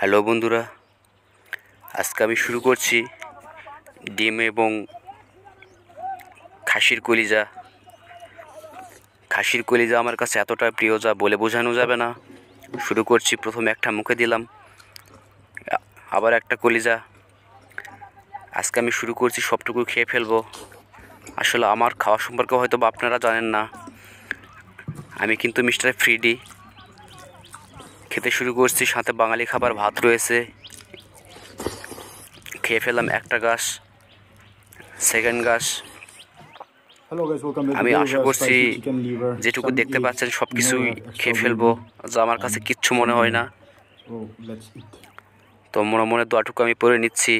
Hello বন্ধুরা, আজকে আমি শুরু করছি ডিম এবং খাসির কলিজা। খাসির কলিজা আমার কাছে এতটা প্রিয় যা বলে বোঝানো যাবে না। শুরু করছি, প্রথমে একটা মুখে দিলাম, আবার একটা কলিজা। আজকে আমি শুরু করছি, সবটুকু খেয়ে ফেলব। আসলে আমার খাওয়া সম্পর্কে হয়তো বা আপনারা জানেন না। আমি কিন্তু মিস্টার ফ্রিডি। খেতে শুরু করছি সাথে বাঙালি খাবার ভাত রয়েছে। খেয়ে ফেললাম একটা গাছ সেকেন্ড গাছ। আমি আশা করছি. যেটুকু দেখতে পাচ্ছেন সব কিছুই খেয়ে ফেলব যা আমার কাছে কিচ্ছু মনে হয় না। Oh. তো মনে মনে দোয়াটুকু আমি পরে নিচ্ছি।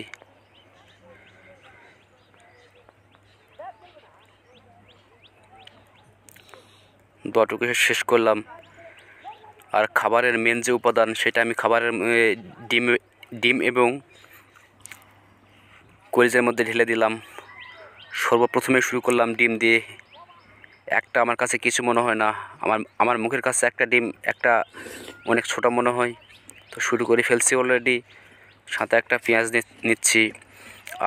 দোয়াটুকু শেষ করলাম। আর খাবারের মেন যে উপাদান সেটা আমি খাবারের ডিম ডিম এবং কলিজের মধ্যে ঢেলে দিলাম। সর্বপ্রথমে শুরু করলাম ডিম দিয়ে। একটা আমার কাছে কিছু মনে হয় না। আমার আমার মুখের কাছে একটা ডিম, একটা অনেক ছোট মনে হয়। তো শুরু করে ফেলছি অলরেডি সাথে একটা পেঁয়াজ নিচ্ছি।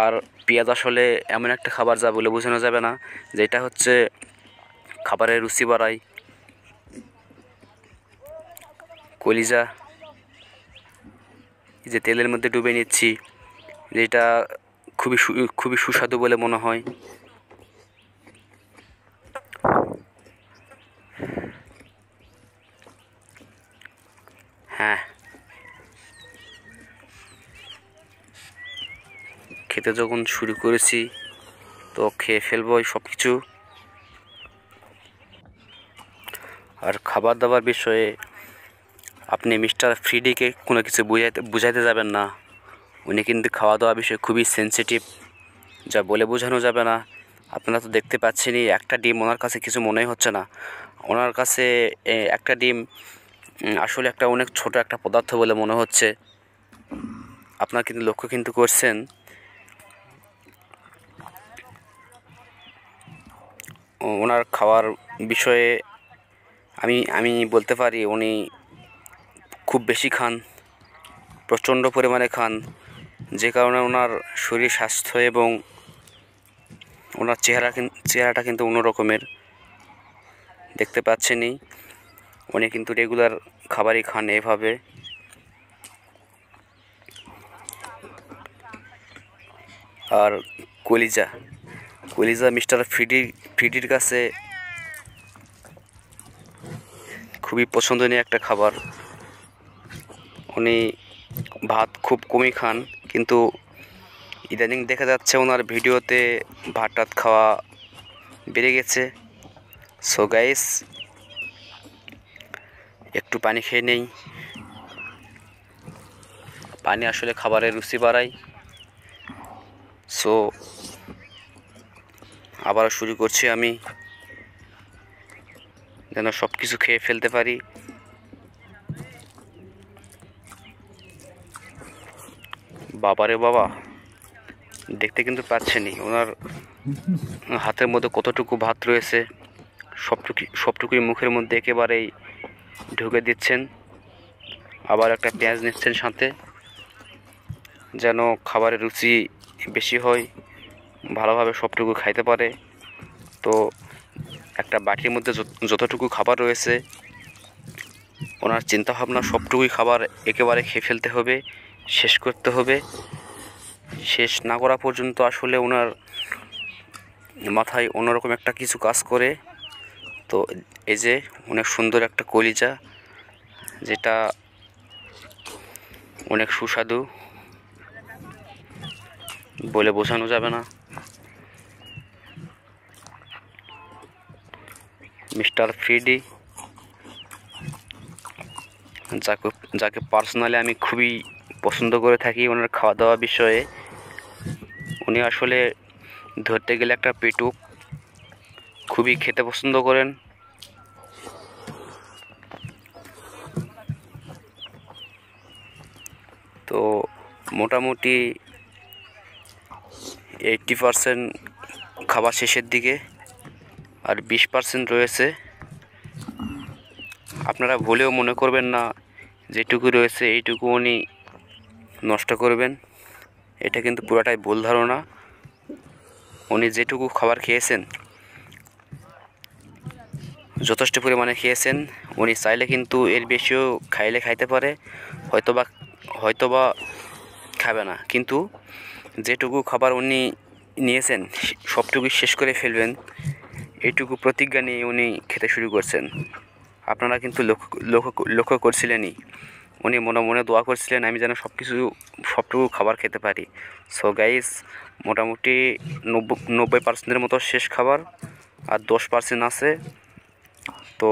আর পেঁয়াজ আসলে এমন একটা খাবার যা বলে বোঝানো যাবে না, যেটা হচ্ছে খাবারের রুচি বাড়ায়। কলিজা যে তেলের মধ্যে ডুবে নিচ্ছি, যেটা খুবই খুবই সুস্বাদু বলে মনে হয়। হ্যাঁ। খেতে যখন শুরু করেছি, তো খেয়ে ফেলব সব কিছু আর খাবার দাবার বিষয়ে আপনি মিস্টার ফ্রিডিকে কোনো কিছু বুঝাইতে বুঝাইতে যাবেন না। উনি কিন্তু খাওয়া দাওয়া বিষয়ে খুবই সেনসিটিভ যা বলে বোঝানো যাবে না। আপনারা তো দেখতে পাচ্ছেনই, একটা ডিম ওনার কাছে কিছু মনেই হচ্ছে না। ওনার কাছে একটা ডিম আসলে একটা অনেক ছোট একটা পদার্থ বলে মনে হচ্ছে। আপনার কিন্তু লক্ষ্য কিন্তু করছেন। ওনার খাওয়ার বিষয়ে আমি আমি বলতে পারি, উনি খুব বেশি খান, প্রচণ্ড পরিমাণে খান, যে কারণে ওনার শরীর স্বাস্থ্য এবং ওনার চেহারা চেহারাটা কিন্তু অন্য রকমের। দেখতে পাচ্ছেনই, উনি কিন্তু রেগুলার খাবারই খান এভাবে। আর কলিজা কলিজা মিস্টার ফ্রিডি ফ্রিডির কাছে খুবই পছন্দনীয় একটা খাবার। উনি ভাত খুব কমই খান, কিন্তু ইদানিং দেখা যাচ্ছে ওনার ভিডিওতে ভাত টাত খাওয়া বেড়ে গেছে। সো গাইস একটু পানি খেয়ে নেই। পানি আসলে খাবারের রুচি বাড়ায়। সো আবার শুরু করছি আমি। যেন সব কিছু খেয়ে ফেলতে পারি। বাবারে বাবা, দেখতে কিন্তু পাচ্ছেনই। ওনার হাতের মধ্যে কতটুকু ভাত রয়েছে সবটুকু সবটুকুই মুখের মধ্যে একেবারেই ঢুকে দিচ্ছেন। আবার একটা পেঁয়াজ নিচ্ছেন সাথে, যেন খাবারের রুচি বেশি হয়, ভালোভাবে সবটুকু খাইতে পারে। তো একটা বাটির মধ্যে যত- যতটুকু খাবার রয়েছে, ওনার চিন্তাভাবনা সবটুকুই খাবার একেবারে খেয়ে ফেলতে হবে। শেষ করতে হবে। শেষ না করা পর্যন্ত আসলে ওনার মাথায় অন্যরকম একটা কিছু কাজ করে। তো এই যে অনেক সুন্দর একটা কলিজা, যেটা অনেক সুস্বাদু। বলে বোঝানো যাবে না। মিস্টার ফ্রিডি, যাকে যাকে পার্সোনালি আমি খুবই পছন্দ করে থাকি ওনার খাওয়া দাওয়া বিষয়ে। উনি আসলে ধরতে গেলে একটা পেটুক খুবই খেতে পছন্দ করেন। তো মোটামুটি এইটটি পারসেন্ট খাবার শেষের দিকে আর বিশ পার্সেন্ট রয়েছে। আপনারা ভুলেও মনে করবেন না, যেটুকু রয়েছে এইটুকু উনি নষ্ট করবেন। এটা কিন্তু পুরোটাই ভুল ধারণা। উনি যেটুকু খাবার খেয়েছেন, যথেষ্ট পরিমাণে খেয়েছেন। উনি চাইলে কিন্তু এর বেশিও খাইলে খাইতে পারে, হয়তোবা হয়তোবা খাবে না। কিন্তু যেটুকু খাবার উনি নিয়েছেন সবটুকু শেষ করে ফেলবেন। এইটুকু প্রতিজ্ঞা নিয়ে উনি খেতে শুরু করছেন। আপনারা কিন্তু লক্ষ্য লক্ষ্য লক্ষ্য করছিলেনই। উনি মনে মনে দোয়া করছিলেন, আমি যেন সব কিছু সবটুকু খাবার খেতে পারি। সো গাইস মোটামুটি নব্বই নব্বই পার্সেন্টের মতো শেষ খাবার আর দশ পার্সেন্ট আছে। তো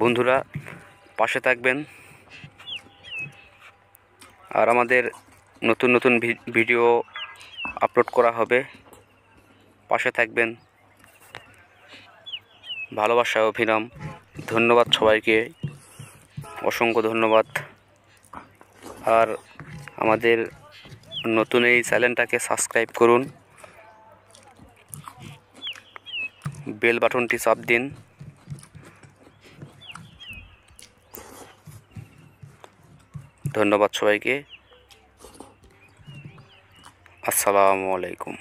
বন্ধুরা, পাশে থাকবেন। আর আমাদের নতুন নতুন ভিডিও আপলোড করা হবে। পাশে থাকবেন। ভালোবাসা অভিরাম ধন্যবাদ সবাইকে। অসংখ্য ধন্যবাদ। আর আমাদের নতুন এই চ্যানেলটাকে সাবস্ক্রাইব করুন। বেল বাটনটি চাপ দিন। ধন্যবাদ সবাইকে। আসসালামু আলাইকুম।